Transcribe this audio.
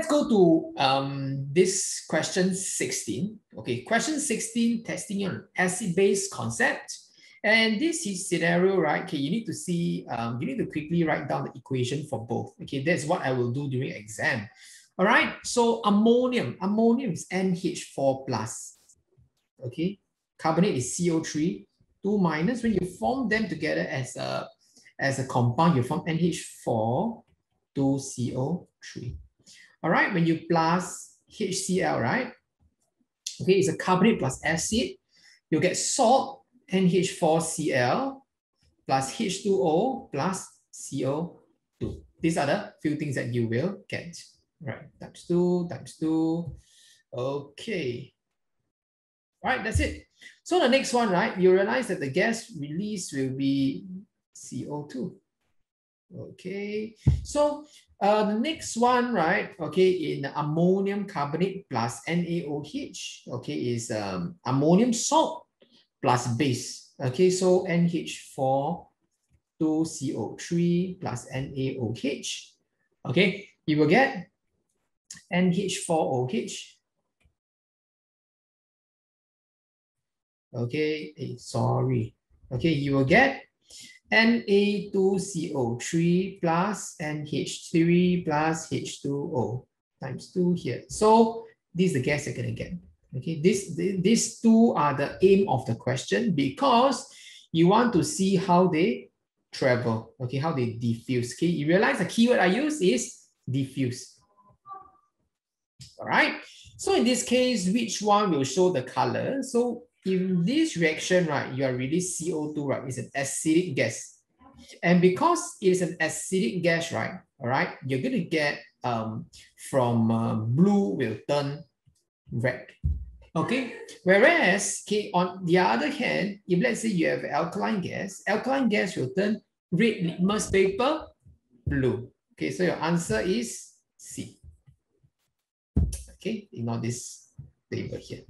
to um, this question 16. Okay, question 16, testing on acid-base concept. And this is scenario, right? Okay, you need to see, um, you need to quickly write down the equation for both. Okay, that's what I will do during exam. All right, so ammonium, ammonium is NH4 plus. Okay, carbonate is CO3, 2 minus. When you form them together as a, as a compound, you form NH4, 2CO3. All right, when you plus HCl, right? Okay, it's a carbonate plus acid. You get salt, NH4Cl plus H2O plus CO2. These are the few things that you will get. Right, times two, times two. Okay. All right, that's it. So the next one, right, you realize that the gas release will be CO2. Okay, so uh, the next one, right, okay, in ammonium carbonate plus NaOH, okay, is um, ammonium salt plus base. Okay, so NH4, 2CO3 plus NaOH. Okay, you will get NH4OH. Okay, hey, sorry. Okay, you will get Na2CO3 plus NH3 plus H2O times 2 here. So this is the gas you're going to get. Okay, this, these two are the aim of the question because you want to see how they travel, okay, how they diffuse. Okay, you realize the keyword I use is diffuse. All right, so in this case, which one will show the color? So in this reaction, right, you are really CO2, right? It's an acidic gas. And because it is an acidic gas, right, all right, you're going to get um, from uh, blue will turn red. Okay, whereas okay, on the other hand, if let's say you have alkaline gas, alkaline gas will turn red litmus paper blue. Okay, so your answer is C. Okay, ignore this table here.